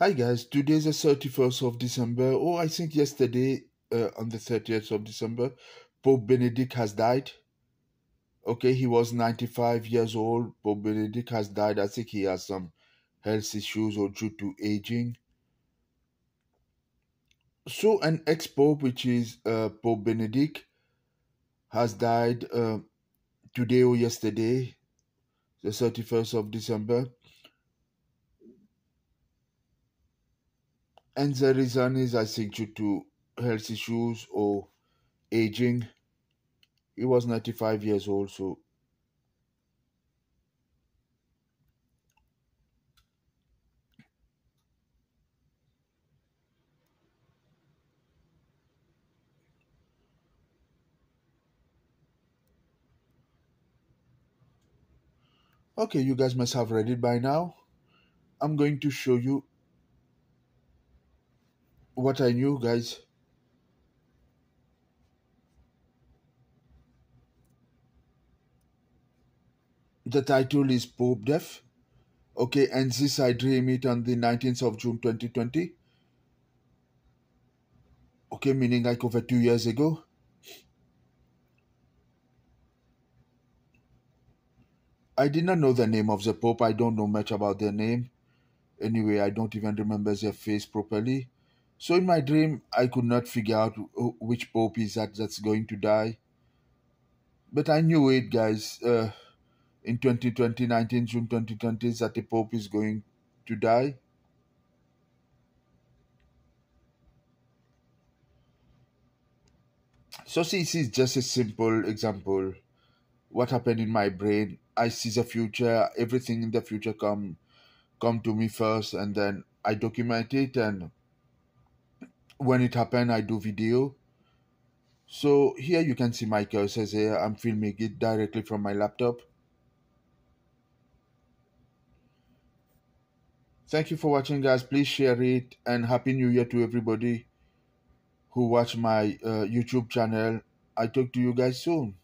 Hi guys, today is the 31st of December. Oh, I think yesterday uh, on the 30th of December, Pope Benedict has died. Okay, he was 95 years old. Pope Benedict has died. I think he has some health issues or due to aging. So, an ex Pope, which is uh, Pope Benedict, has died uh, today or yesterday, the 31st of December. And the reason is, I think, due to health issues or aging. He was 95 years old, so okay, you guys must have read it by now. I'm going to show you what I knew, guys. The title is Pope Death. Okay, and this I dream it on the 19th of June 2020. Okay, meaning like over two years ago. I did not know the name of the Pope. I don't know much about their name. Anyway, I don't even remember their face properly. So in my dream, I could not figure out which Pope is that that's going to die. But I knew it, guys. Uh, in 2020, 19 June 2020, that the Pope is going to die. So see, this is just a simple example. What happened in my brain? I see the future. Everything in the future come come to me first, and then I document it. And when it happened, I do video. So here you can see my cursor here. I'm filming it directly from my laptop. Thank you for watching, guys. Please share it and happy New Year to everybody who watch my uh, YouTube channel. I talk to you guys soon.